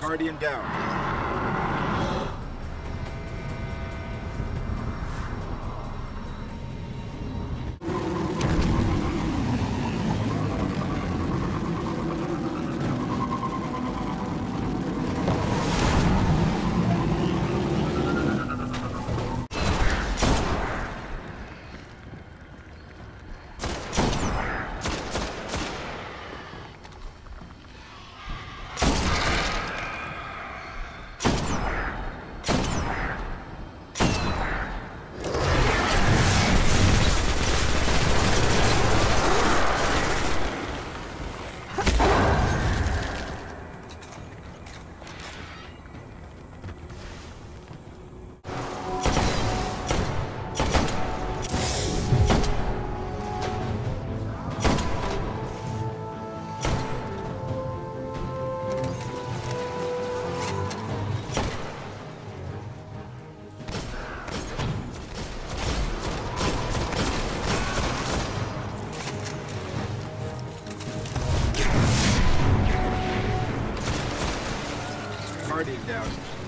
Guardian down. party down.